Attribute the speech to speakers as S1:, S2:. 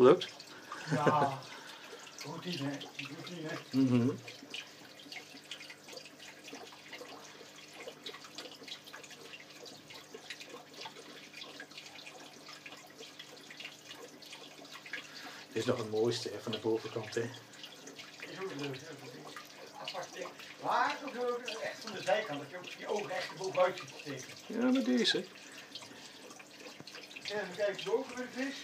S1: gelukt?
S2: Ja, routine, routine.
S1: -hmm. Dit is nog het mooiste hè, van de bovenkant. Hè.
S2: Is ook echt van de zijkant, dat je ook je ogen echt bovenuit ziet steken.
S1: Ja, met deze.
S2: En even kijken boven bij de vis.